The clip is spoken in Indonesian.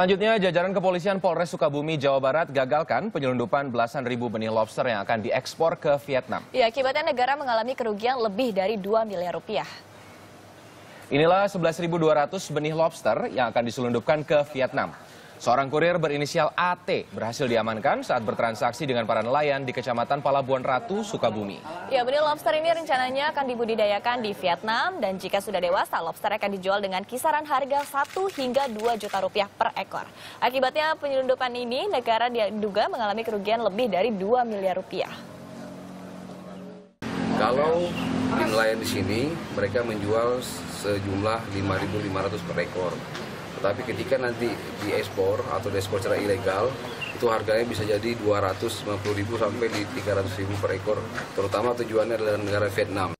Selanjutnya, jajaran kepolisian Polres Sukabumi, Jawa Barat gagalkan penyelundupan belasan ribu benih lobster yang akan diekspor ke Vietnam. Ya, akibatnya negara mengalami kerugian lebih dari 2 miliar rupiah. Inilah 11.200 benih lobster yang akan diselundupkan ke Vietnam. Seorang kurir berinisial AT berhasil diamankan saat bertransaksi dengan para nelayan di Kecamatan Palabuhan Ratu, Sukabumi. Ya, benih lobster ini rencananya akan dibudidayakan di Vietnam dan jika sudah dewasa, lobster akan dijual dengan kisaran harga 1 hingga 2 juta rupiah per ekor. Akibatnya penyelundupan ini, negara diduga mengalami kerugian lebih dari 2 miliar rupiah. Kalau di nelayan di sini, mereka menjual sejumlah 5.500 per ekor. Tetapi ketika nanti diekspor atau diekspor secara ilegal, itu harganya bisa jadi 250.000 sampai di 300.000 per ekor. Terutama tujuannya adalah negara Vietnam.